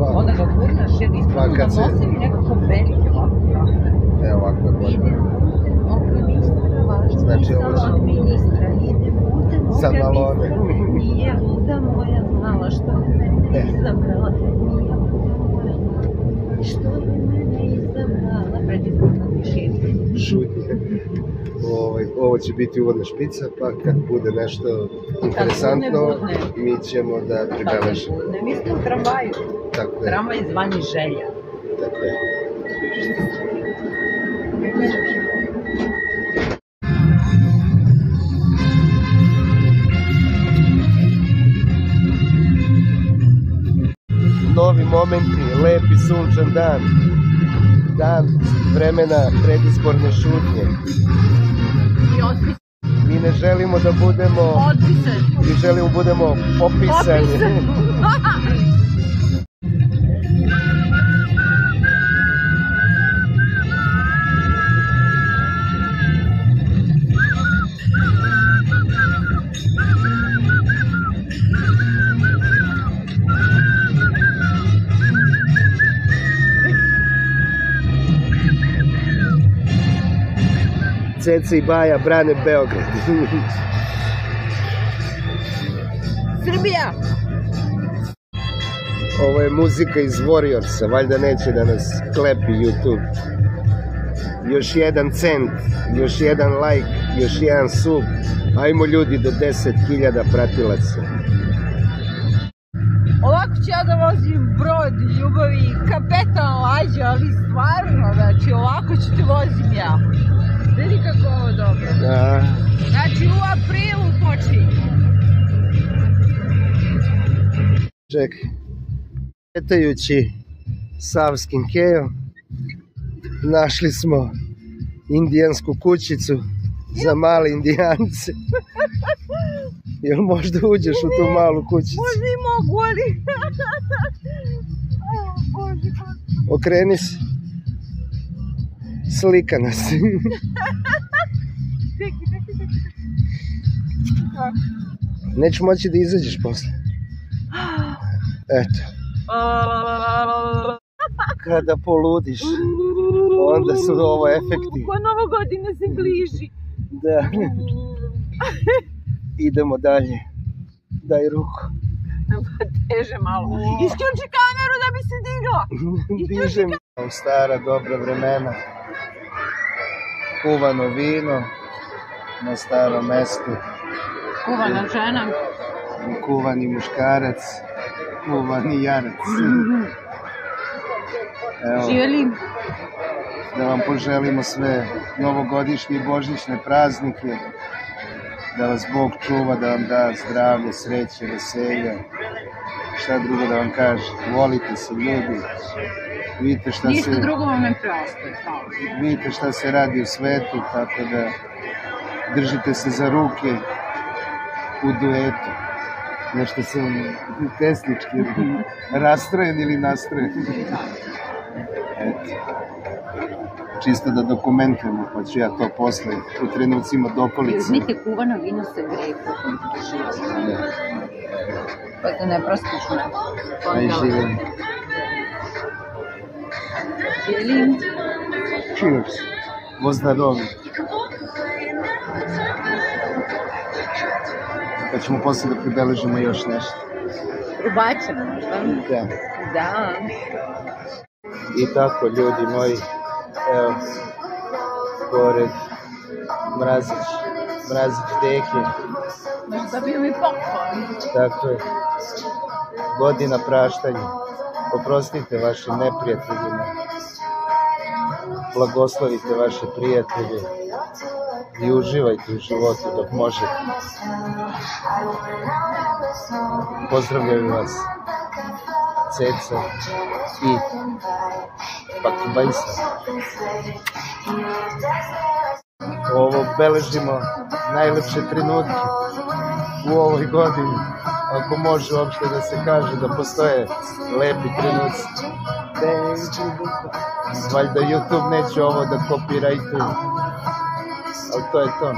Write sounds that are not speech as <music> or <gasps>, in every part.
pa Onda ga gurnaš, jer Pa ispravno kad da se- nosim nekako velike ovako prahne. evo ovako je bolje. Idem putem važno Znači, ovo će- od ministra. Idem putem mog Sa balone. Nije luda moja mala, što je mene E. izabrala. Nije luda moja mala, što je mene izabrala. Predizborna tišina. Ovaj, ovo će biti uvodna špica, pa kad bude nešto interesantno, mi ćemo da pribeležimo. Ne mislim u tramvaju. Tako je, Tramvaj zvani želja. tako je. Novi momenti, lepi sunčan dan. Dan vremena predizborne šutnje. I otpis, Mi ne želimo da budemo, otpisan. mi želimo da budemo popisani. <laughs> Ceca i Baja brane Beograd. Srbija! Ovo je muzika iz Warriorsa, valjda neće da nas klepi YouTube. Još jedan cent, još jedan like, još jedan sub. Ajmo ljudi do 10.000 pratilaca. Ovako ću ja da vozim brod ljubavi kapetan Lađa, ali stvarno, znači ovako ću te vozim ja. Vidi kako ovo dobro. A, Znači u aprilu počinje. čekaj. Šetajući Savskim kejom, našli smo indijansku kućicu za male indijance. <laughs> Jel možda uđeš u tu malu kućicu? Možda i mogu, ali... <laughs> Okreni se. Slika nas. <laughs> Neću moći da izađeš posle. <gasps> Eto, kada poludiš, onda su ovo efekti. Ko Nova godina se bliži. Da, idemo dalje. Daj ruku. Pa teže malo. Isključi kameru da bi se digla. <laughs> Dižem. U stara dobra vremena. Kuvano vino na starom mestu. Kuvana žena. Kuvani muškarac, kuvani jarac. Evo, Živjeli. da vam poželimo sve novogodišnje i božićne praznike, da vas Bog čuva, da vam da zdravlje, sreće, veselja, šta drugo da vam kaže, volite se ljudi, vidite šta Ništa se, drugo vam ne preostaje. Hvala. vidite šta se radi u svetu, tako da držite se za ruke u duetu. Nešto sam tesnički rastrojen ili nastrojen. Eto. Čisto da dokumentujemo, pa ću ja to posle u trenucima dokolice. Uzmite kuvano vino sa grejpom. Pa da ne prostiš me. Aj živim. Živjeli. Cheers. Vo zdravi. Pa ćemo posle da pribeležimo još nešto. Rubače možda. Da. Da. I tako, ljudi moji, evo, pored Mrazić, Mrazić deke, Možda bio mi poklon. tako je, godina praštanja. Oprostite vašim neprijateljima, blagoslovite vaše prijatelje i uživajte u životu dok možete. Pozdravljaju vas Ceca i Bakubajsa. Ovo beležimo najlepše trenutke u ovoj godini. ako može uopšte da se kaže da postoje lepi trenuci. Valjda YouTube neće ovo da copyrightuje. Ali to je to.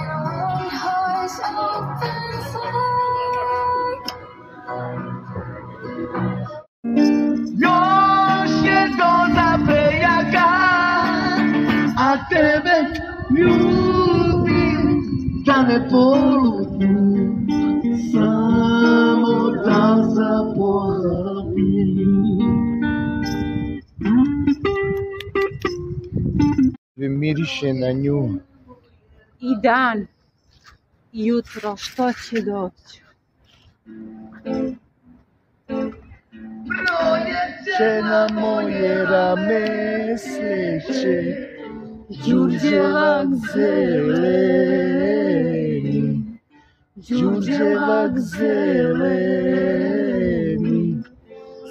Još je doza prejaka, a tebe ljubim da ne poludim, miriše na nju. I dan, i jutro, što će doći? Će na moje rame sleće, Đurđevak zeleni, Đurđevak zeleni,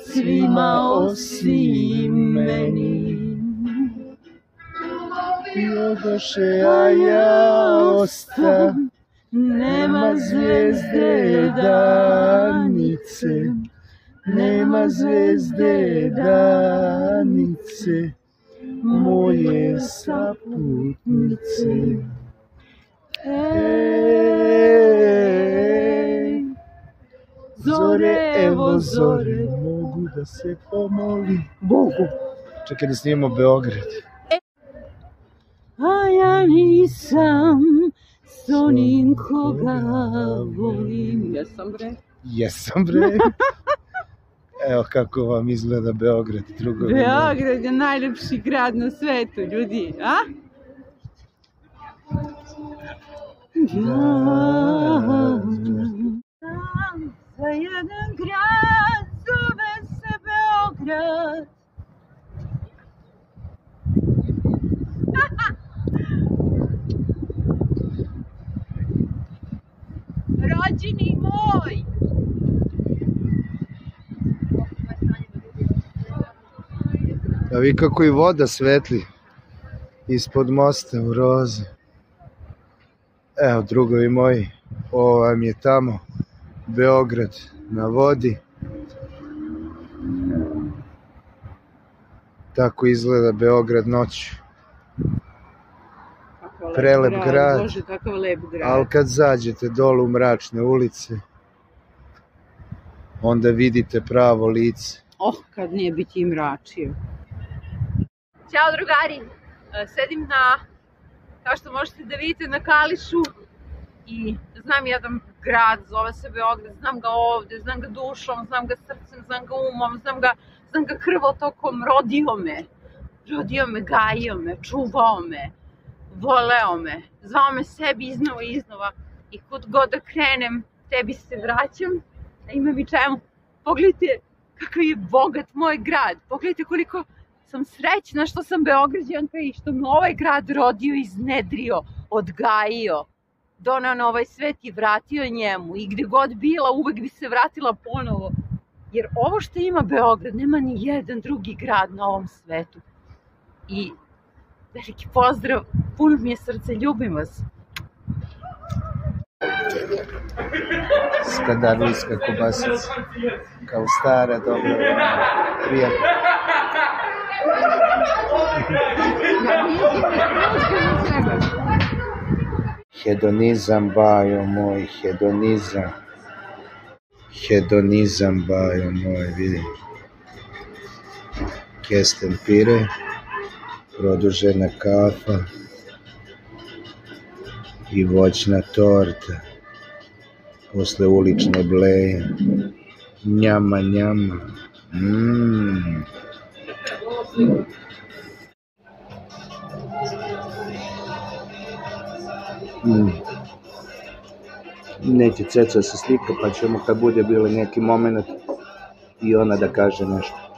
svima osim meni. I odoše, a ja osta, Nema zvezde danice, nema zvezde danice, moje saputnice. Ej, zore, evo zore, mogu da se pomolim Bogu. Čekaj da snimamo Beograd. あやにさん、そにんこがぼりん。Jesam bre. Jesam bre. Evo kako vam izgleda Beograd. Drugo Beograd je najljepši grad na svetu, ljudi, a? Ja, za jedan grad zove se Beograd. Rođeni moj! A vi kako i voda svetli ispod mosta u roze. Evo, drugovi moji, ovo vam je tamo Beograd na vodi. Tako izgleda Beograd noću. Prelep grad. Bože, kakav lep grad. Ali kad zađete dole u mračne ulice, onda vidite pravo lice. Oh, kad nije bi ti mračio. Ćao drugari, E, sedim na, kao što možete da vidite, na Kališu i znam jedan grad, zove se Beograd, znam ga ovde, znam ga dušom, znam ga srcem, znam ga umom, znam ga, znam ga krvotokom, rodio me, rodio me, gajio me, čuvao me, voleo me, zvao me sebi iznova i iznova i kud god da krenem, tebi se vraćam, a ima mi čemu. Pogledajte kakav je bogat moj grad, pogledajte koliko sam srećna što sam Beograđanka i što me ovaj grad rodio, iznedrio, odgajio, doneo na ovaj svet i vratio njemu i gde god bila uvek bi se vratila ponovo. Jer ovo što ima Beograd nema ni jedan drugi grad na ovom svetu. I veliki pozdrav, puno mi je srce, ljubim vas. Skadarlijska kobasica. Kao stara, dobra, prijatna. Hedonizam, bajo moj, hedonizam. Hedonizam, bajo moj, vidi. Kesten pire, produžena kafa i voćna torta posle ulične bleje. Njama, njama. Mm. Mm. Neće ceca da se slika, pa ćemo kad bude bilo neki moment i ona da kaže nešto.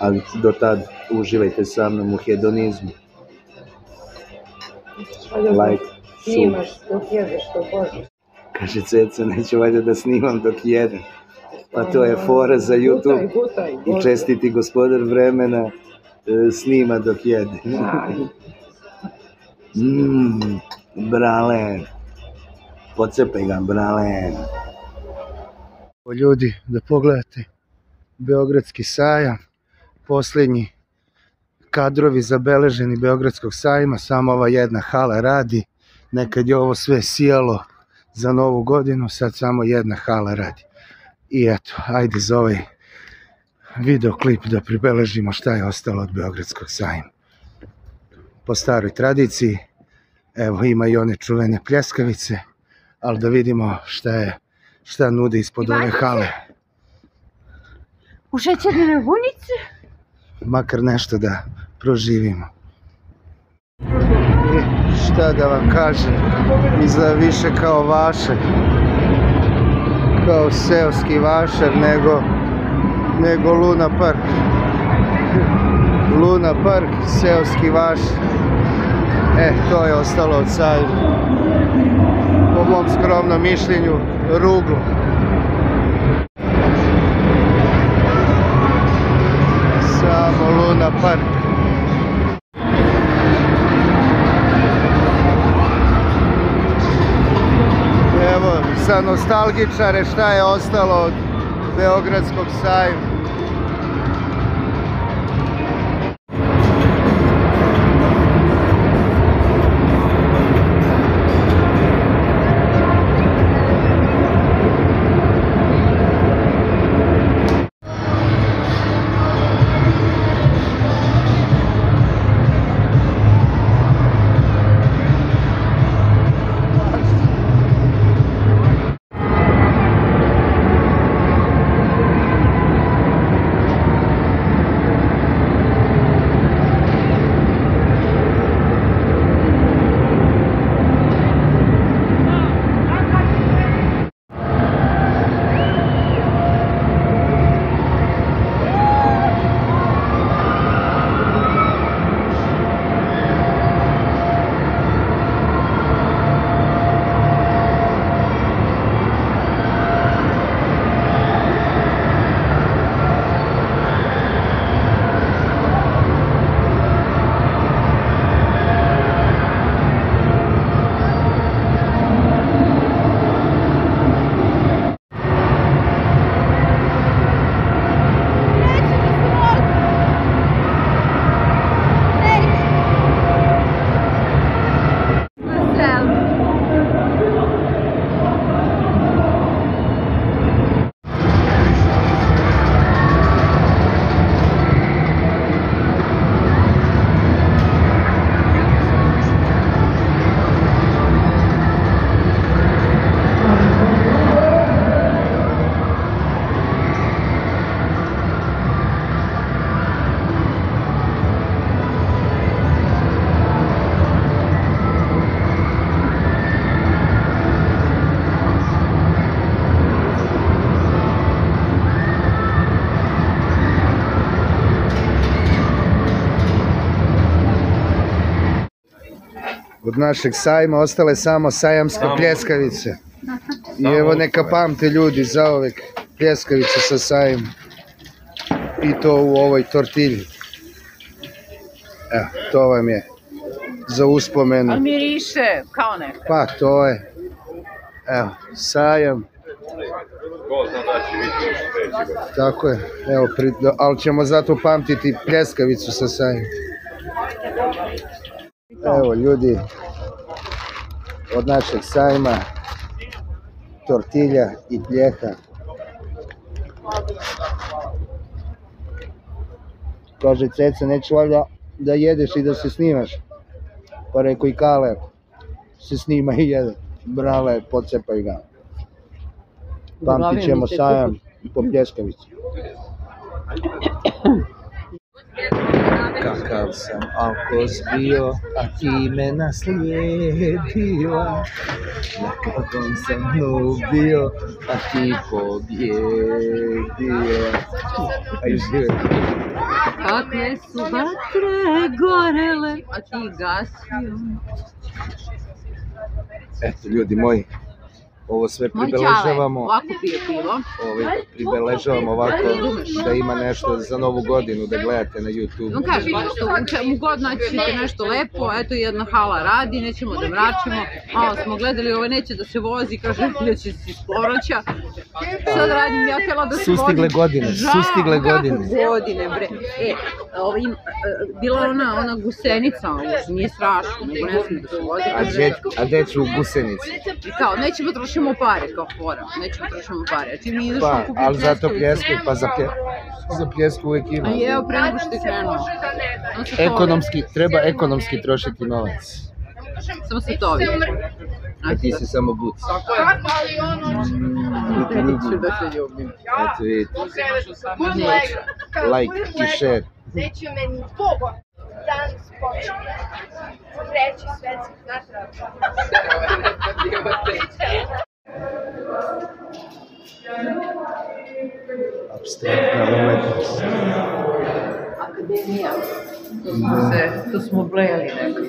Ali do tad uživajte sa mnom u hedonizmu. Like, sub. Snimaš dok jedeš, što bože. Kaže Ceca, neću valjda da snimam dok jedem. Pa to je fora za YouTube. gutaj, I čestiti gospodar vremena e, snima dok jede. Mmm, brale. Pocepaj ga, brale. Ljudi, da pogledate Beogradski sajam, posljednji kadrovi zabeleženi Beogradskog sajma, samo ova jedna hala radi. Nekad je ovo sve sijalo za novu godinu, sad samo jedna hala radi. I eto, ajde za ovaj videoklip da pribeležimo šta je ostalo od Beogradskog sajma. Po staroj tradiciji, evo ima i one čuvene pljeskavice, ali da vidimo šta je šta nude ispod ove hale. U šećerne bunice? Makar nešto da proživimo. I šta da vam kažem, izgleda više kao vašar. Kao seoski vašar nego, nego Luna Park. Luna Park, seoski vašar. E, to je ostalo od sajma. Po mom skromnom mišljenju, ruglo. Park. Evo, sa nostalgičare šta je ostalo od Beogradskog sajma. Od našeg sajma ostale samo sajamske pljeskavice. I evo neka pamte ljudi zaovek pljeskavice sa sajma. I to u ovoj tortilji. Evo, to vam je za uspomenu. A miriše kao neka. Pa to je. Evo, sajam. Ko zna da će biti. Tako je. Evo, pri, ali ćemo zato pamtiti pljeskavicu sa sajma. Evo ljudi, od našeg sajma tortilja i pljeha. Kaže Ceca, neću valjda da jedeš i da se snimaš. Pa rekao i Kale, se snima i jede. Brale, pocepaj ga. Pamtit ćemo sajam po pljeskavici. <clears throat> Kakav sam alkos bio, a ti me naslijedila. Na kakvom sam dnu bio, a ti pobjedio. Aj. Kakve su vatre gorele, a ti gasio. Eto, ljudi moji, ovo sve pribeležavamo, ovako pije pivo. ovaj, pribeležavamo ovako da ima nešto za novu godinu da gledate na YouTube. On kaže, što u čemu god naćete nešto lepo, eto jedna hala radi, nećemo da mračimo, malo smo gledali, ovo neće da se vozi, kaže, <laughs> da će se isporoća. Sad radim, ja htjela da se Sustigle godine, Žao, sustigle godine. godine, bre. E, e, bila ona, ona gusenica, ovo nije strašno, nego ne smije da se vozi. A gde, a gde ću u gusenici? I kao, nećemo trošimo pare, kao fora, nećemo trošimo pare. A čim mi izašao, Pa, kupio ali zato pljesku, pa za, plje, za pljesku uvijek ima. A je, evo, pre nego što je krenuo. Ekonomski, treba ekonomski trošiti novac. Samo se tovi. A ti si samo buc. Neću da se ljubim. Eto vidite, like i share. Neće meni pogo. Danas počne. Treći svetski, znaš <laughs> <laughs> Abstraktna umetnost. Akademija. To smo se, to smo blejali nekako.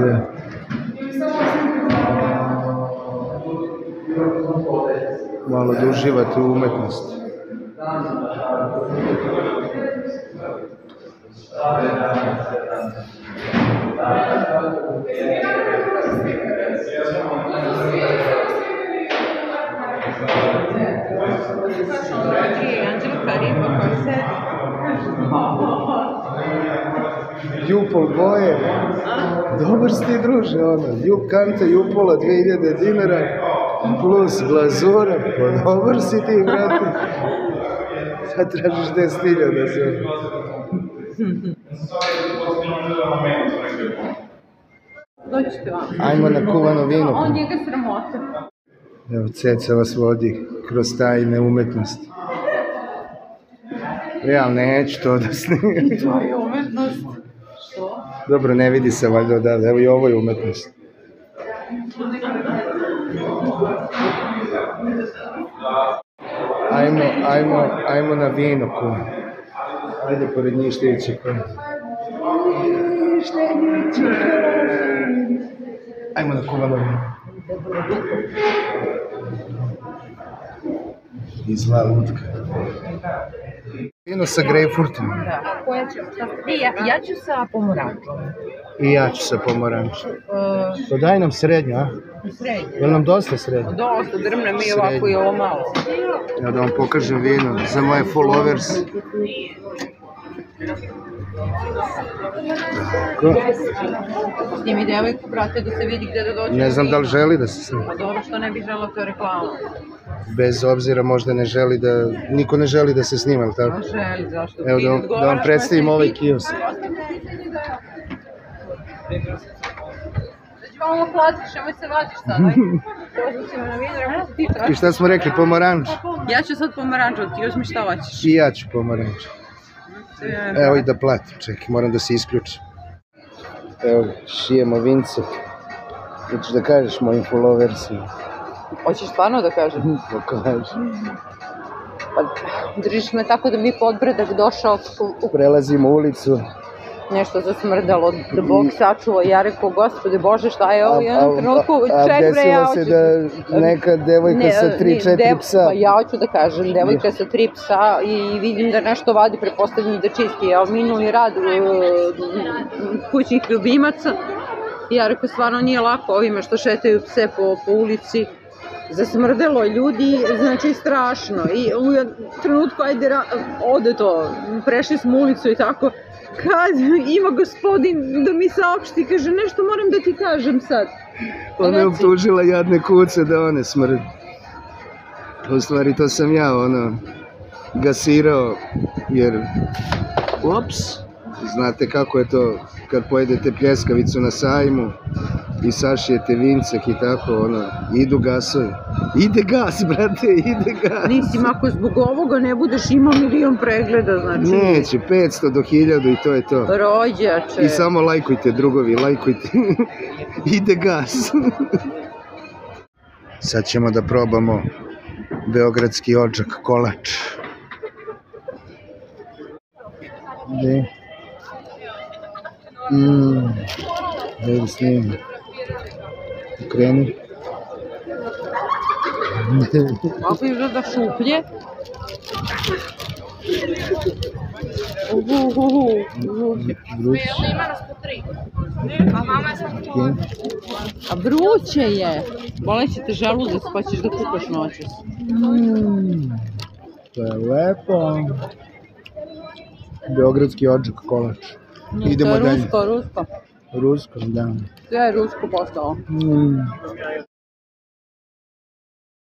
Da. Malo da uživate u umetnosti. Znači, Jupol boje. Dobar si ti druže, ono. Jup kanta Jupola 2000 dinara plus glazura. Pa dobar si ti, brate. Sad tražiš 10.000 za... Dođite vam. Ajmo na kuvano vino. On njega sramota. Evo, Ceca vas vodi kroz tajne umetnosti. Real, neću to da snimim. To je umetnost. Dobro, ne vidi se valjda odavde. Evo i ovo je umetnost. Ajmo, ajmo, ajmo na vino ko. Ajde pored njih štići ko. Ajmo na kuvano vino. Izla lutka. Vino sa grejpfurtom. Da. Koja će? Šta ste? Ja, ja ću sa pomorančom. I ja ću sa pomorančom. Uh, Pa daj nam srednju, a? srednje. Je li nam dosta srednje? Dosta drmne mi ovako i ovo malo. Ja da vam pokažem vino za moje followers. Tako. Snimi devojku, brate, da se vidi gde da dođe. Ne znam da li želi da se snima. Pa dobro, što ne bih želeo to reklamu? Bez obzira možda ne želi da, niko ne želi da se snima, ali tako? želi, zašto? Evo da, da vam predstavim ovaj kiosk. Ću ovo platiš, nemoj se vadiš sad, aj. Pozvu si me na vino, rekao ti I šta smo rekli, pomoranč? Ja ću sad pomaranču, ti uzmi šta hoćeš. I ja ću pomoranč. Evo i da platim, čekaj, moram da se isključim. Evo ga, šijemo vince. Hoćeš da kažeš mojim followersima? Hoćeš stvarno da kažem? Da kažeš. Pa držiš me tako da mi podbredak došao u, Prelazimo ulicu. nešto zasmrdalo, da Bog sačuva. Ja rekao, gospode Bože, šta je ovo? A- trenutku, ček bre, ja desilo se hoću... da neka devojka sa tri, ni- četiri dev- psa. Pa ja hoću da kažem, devojka sa tri psa i vidim da nešto vadi, prepostavljam da čisti. Evo, minuli rad uh, kućnih ljubimaca. Ja rekao, stvarno nije lako ovima što šetaju pse po, po ulici. Zasmrdelo ljudi, znači strašno. I u trenutku, ajde, ode to, prešli smo ulicu i tako. Kad ima gospodin da mi saopšti, kaže, nešto moram da ti kažem sad. Ona je Reci. optužila jadne kuce da one smrde. U stvari to sam ja, ono, gasirao, jer, ups, znate kako je to kad pojedete pljeskavicu na sajmu i sašijete vincek i tako, ono, idu gasovi. Ide gas, <laughs> brate, ide gas. Mislim, ako zbog ovoga ne budeš imao milion pregleda, znači... Neće, 500 do 1000 i to je to. Rođače. I samo lajkujte, drugovi, lajkujte. <laughs> Ide gas. <laughs> Sad ćemo da probamo beogradski odžak kolač. Gde? Ovako izgleda šuplje. Uhu, uhu, vruće. Vruće. Ima nas po tri. A mama je samo. A vruće je. Boleće te želudac pa ćeš da kupaš noćas. Mm, to je lepo. Beogradski odžak kolač. Idemo dalje. rusko, rusko. Rusko, da. Sve je rusko postalo. Mm.